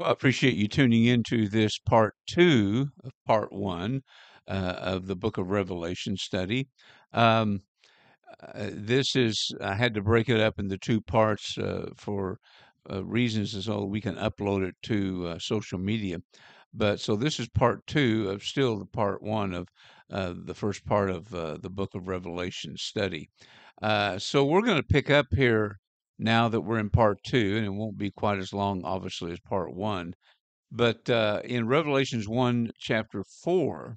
Well, I appreciate you tuning into this part two of part one uh, of the book of Revelation study. Um, uh, this is, I had to break it up into two parts uh, for uh, reasons so we can upload it to uh, social media. But so this is part two of still the part one of uh, the first part of the book of Revelation study. so we're going to pick up here now that we're in part two, and it won't be quite as long, obviously, as part one. But uh, in Revelations 1, chapter 4,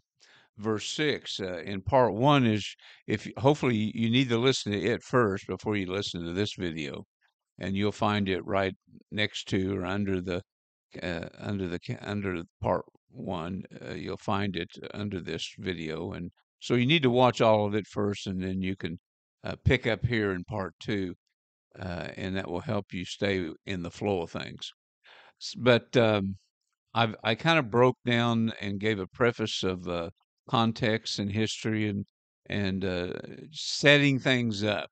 verse 6, uh, in part one, is if hopefully you need to listen to it first before you listen to this video. And you'll find it right next to or under the uh, under the under part one. Uh, you'll find it under this video, and so you need to watch all of it first, and then you can uh, pick up here in part two uh, and that will help you stay in the flow of things. But um, I've, I kind of broke down and gave a preface of uh, context and history and and uh, setting things up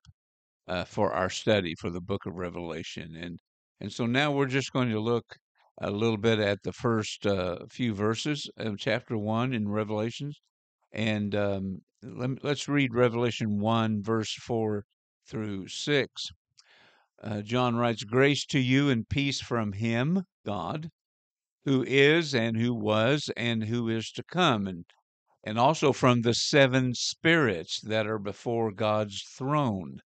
uh, for our study for the Book of Revelation. And and so now we're just going to look a little bit at the first uh, few verses of chapter one in Revelations. And um, let, let's read Revelation 1, verse 4 through 6. Uh, John writes, Grace to you and peace from him, God, who is and who was and who is to come, and, and also from the seven spirits that are before God's throne,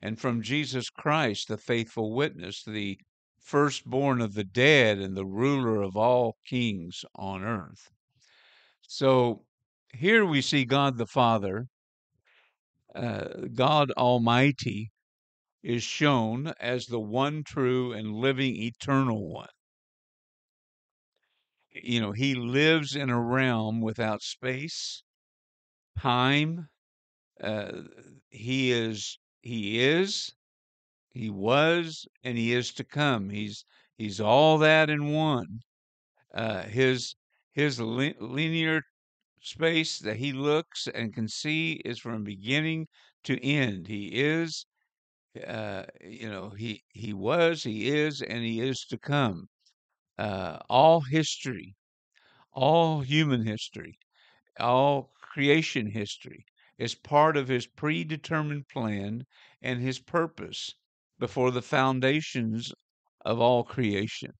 and from Jesus Christ, the faithful witness, the firstborn of the dead and the ruler of all kings on earth. So here we see God the Father, uh, God Almighty, is shown as the one true and living eternal one. You know, he lives in a realm without space, time. Uh, he is, he is, he was, and he is to come. He's he's all that in one. Uh, his his li- linear space that he looks and can see is from beginning to end. He is, uh, you know, he he was, he is, and he is to come. Uh, all history, all human history, all creation history is part of his predetermined plan and his purpose before the foundations of all creation.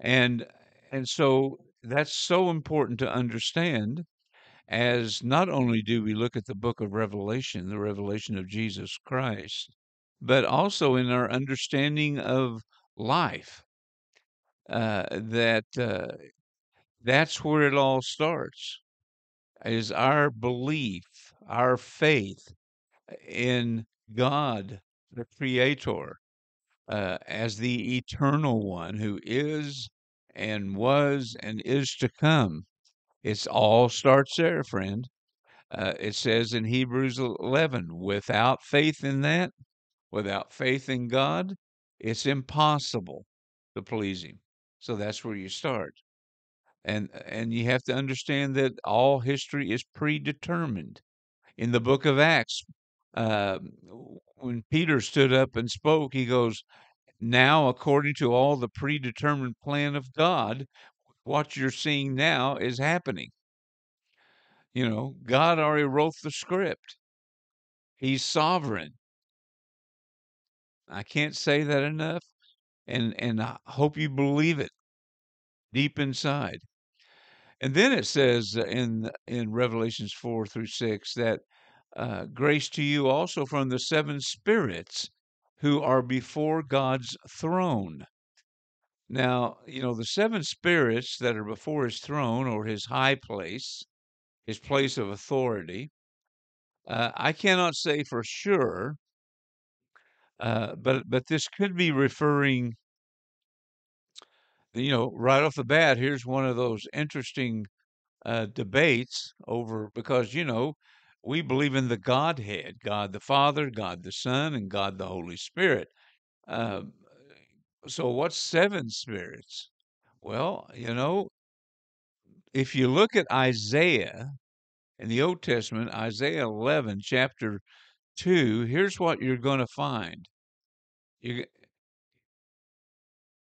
And and so that's so important to understand as not only do we look at the book of Revelation, the revelation of Jesus Christ, but also in our understanding of life. Uh, that uh, that's where it all starts is our belief, our faith in God, the Creator, uh, as the eternal one who is and was and is to come. It's all starts there, friend. Uh, it says in Hebrews 11, without faith in that, Without faith in God, it's impossible to please Him. So that's where you start. And, and you have to understand that all history is predetermined. In the book of Acts, uh, when Peter stood up and spoke, he goes, Now, according to all the predetermined plan of God, what you're seeing now is happening. You know, God already wrote the script, He's sovereign. I can't say that enough, and and I hope you believe it deep inside. And then it says in in Revelations four through six that uh, grace to you also from the seven spirits who are before God's throne. Now, you know, the seven spirits that are before his throne or his high place, his place of authority, uh, I cannot say for sure uh, but but this could be referring, you know, right off the bat. Here's one of those interesting uh, debates over because you know we believe in the Godhead, God the Father, God the Son, and God the Holy Spirit. Uh, so what's seven spirits? Well, you know, if you look at Isaiah in the Old Testament, Isaiah 11, chapter 2, here's what you're going to find. You,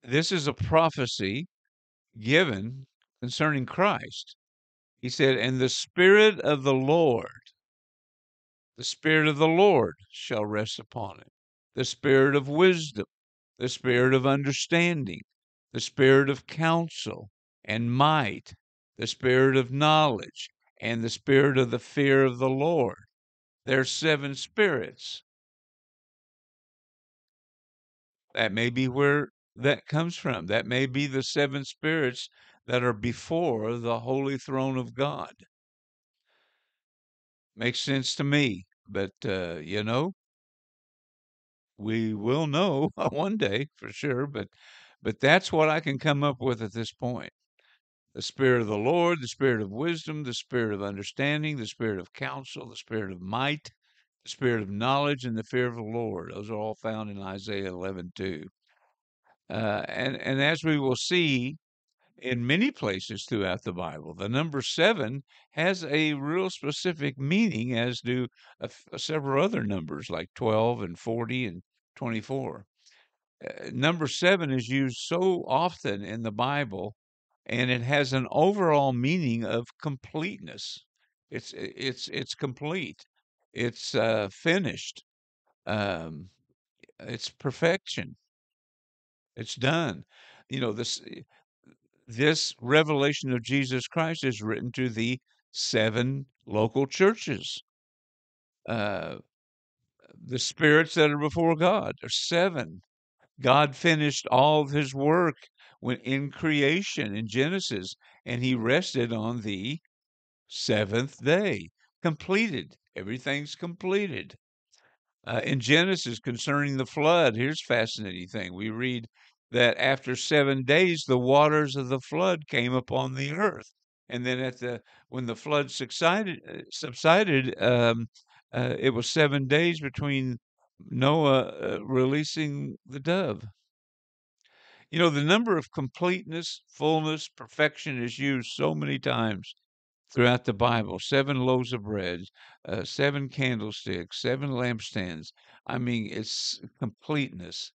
this is a prophecy given concerning Christ. He said, And the Spirit of the Lord, the Spirit of the Lord shall rest upon him, the Spirit of wisdom, the Spirit of understanding, the Spirit of counsel and might, the Spirit of knowledge, and the Spirit of the fear of the Lord. There's seven spirits. That may be where that comes from. That may be the seven spirits that are before the holy throne of God. Makes sense to me, but uh, you know, we will know one day for sure. But but that's what I can come up with at this point. The Spirit of the Lord, the Spirit of wisdom, the Spirit of understanding, the Spirit of counsel, the Spirit of might, the Spirit of knowledge, and the fear of the Lord. Those are all found in Isaiah 11 2. Uh, and, and as we will see in many places throughout the Bible, the number seven has a real specific meaning, as do several other numbers like 12 and 40 and 24. Uh, number seven is used so often in the Bible, and it has an overall meaning of completeness. It's it's it's complete. It's uh, finished. Um, it's perfection. It's done. You know, this this revelation of Jesus Christ is written to the seven local churches. Uh, the spirits that are before God are seven. God finished all of his work when in creation in Genesis, and he rested on the seventh day. Completed. Everything's completed. Uh, in Genesis concerning the flood, here's fascinating thing. We read that after seven days the waters of the flood came upon the earth, and then at the when the flood subsided, uh, subsided, um, uh, it was seven days between Noah uh, releasing the dove. You know, the number of completeness, fullness, perfection is used so many times throughout the Bible seven loaves of bread, uh, seven candlesticks, seven lampstands. I mean, it's completeness.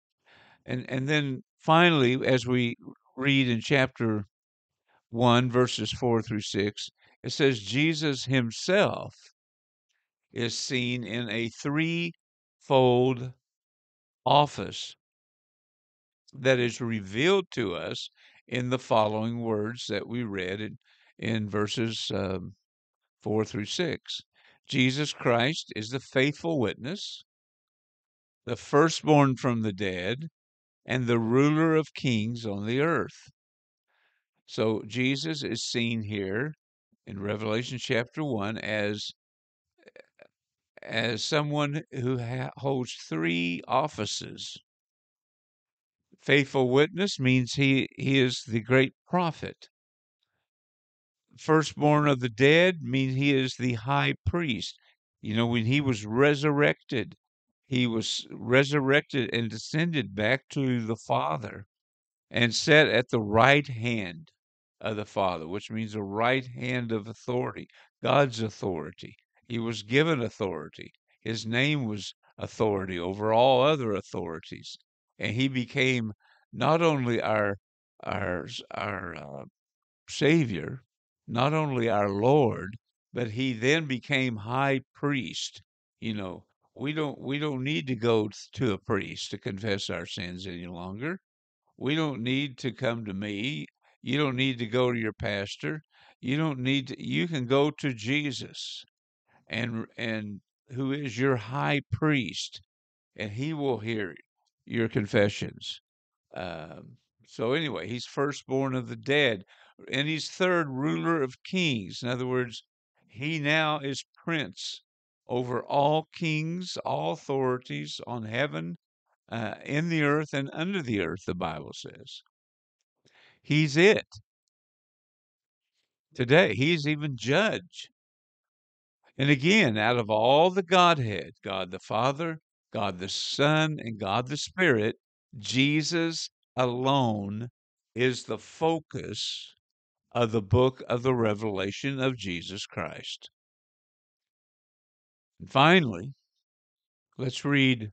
And, and then finally, as we read in chapter 1, verses 4 through 6, it says Jesus himself is seen in a threefold office that is revealed to us in the following words that we read in, in verses um, 4 through 6. Jesus Christ is the faithful witness, the firstborn from the dead, and the ruler of kings on the earth. So Jesus is seen here in Revelation chapter 1 as as someone who ha- holds three offices Faithful witness means he, he is the great prophet. Firstborn of the dead means he is the high priest. You know, when he was resurrected, he was resurrected and descended back to the Father and sat at the right hand of the Father, which means the right hand of authority, God's authority. He was given authority. His name was authority over all other authorities and he became not only our our our uh, savior, not only our Lord, but he then became high priest. You know, we don't we don't need to go to a priest to confess our sins any longer. We don't need to come to me. You don't need to go to your pastor. You don't need to you can go to Jesus and and who is your high priest and he will hear your confessions. Um, so anyway, he's firstborn of the dead, and he's third ruler of kings. In other words, he now is prince over all kings, all authorities on heaven, uh, in the earth, and under the earth. The Bible says he's it. Today, he's even judge. And again, out of all the Godhead, God the Father, God the Son, and God the Spirit, Jesus alone is the focus of the book of the revelation of Jesus Christ. And finally, let's read,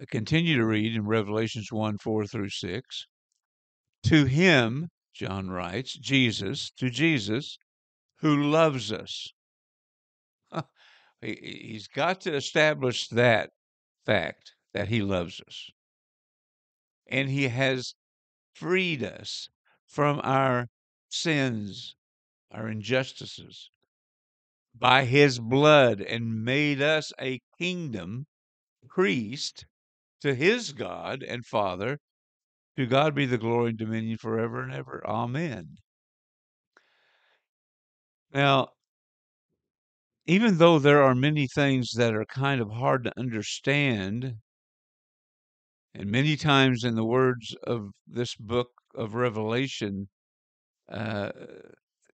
uh, continue to read in Revelations 1 4 through 6. To him, John writes, Jesus, to Jesus, who loves us. He's got to establish that fact that he loves us. And he has freed us from our sins, our injustices, by his blood, and made us a kingdom, priest to his God and Father. To God be the glory and dominion forever and ever. Amen. Now, even though there are many things that are kind of hard to understand, and many times in the words of this book of Revelation, uh,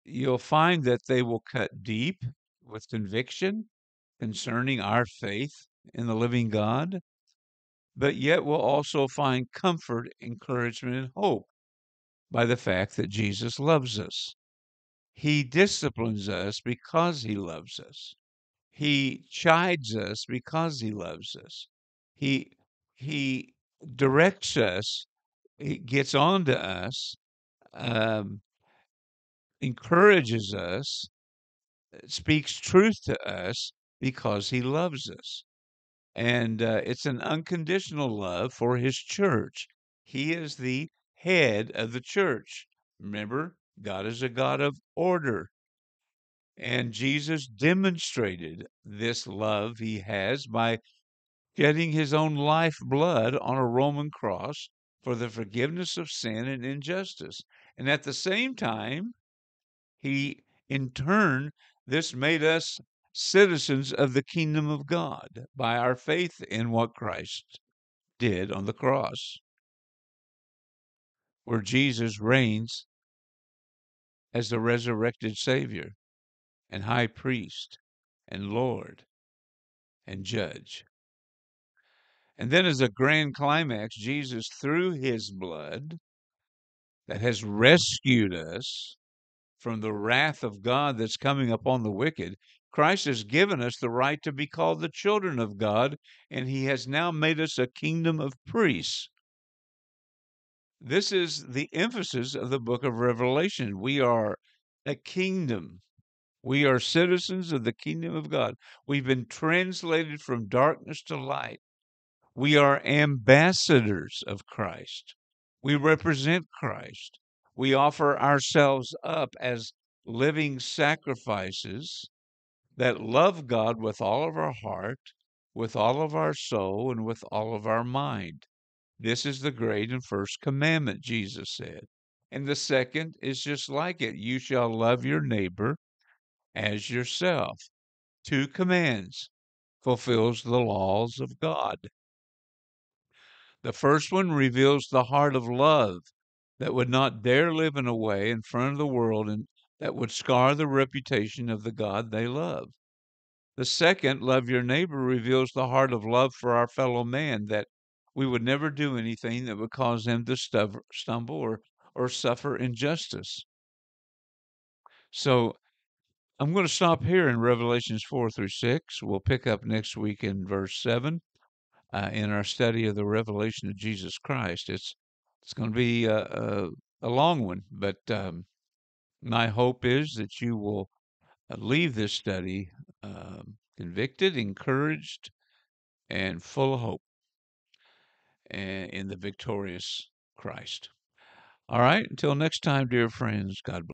you'll find that they will cut deep with conviction concerning our faith in the living God, but yet we'll also find comfort, encouragement, and hope by the fact that Jesus loves us. He disciplines us because he loves us. He chides us because he loves us. He he directs us. He gets on to us, um, encourages us, speaks truth to us because he loves us. And uh, it's an unconditional love for his church. He is the head of the church. Remember, God is a God of order. And Jesus demonstrated this love he has by getting his own life blood on a Roman cross for the forgiveness of sin and injustice. And at the same time, he, in turn, this made us citizens of the kingdom of God by our faith in what Christ did on the cross, where Jesus reigns as the resurrected Savior and High Priest and Lord and Judge. And then, as a grand climax, Jesus, through his blood that has rescued us from the wrath of God that's coming upon the wicked, Christ has given us the right to be called the children of God, and he has now made us a kingdom of priests. This is the emphasis of the book of Revelation. We are a kingdom. We are citizens of the kingdom of God. We've been translated from darkness to light. We are ambassadors of Christ. We represent Christ. We offer ourselves up as living sacrifices that love God with all of our heart, with all of our soul, and with all of our mind. This is the great and first commandment, Jesus said. And the second is just like it you shall love your neighbor as yourself. Two commands fulfills the laws of God. The first one reveals the heart of love that would not dare live in a way in front of the world and that would scar the reputation of the God they love. The second, love your neighbor, reveals the heart of love for our fellow man that we would never do anything that would cause them to stumble or, or suffer injustice. So I'm going to stop here in Revelations 4 through 6. We'll pick up next week in verse 7 uh, in our study of the revelation of Jesus Christ. It's it's going to be a, a, a long one, but um, my hope is that you will uh, leave this study uh, convicted, encouraged, and full of hope in the victorious Christ. All right, until next time, dear friends, God bless.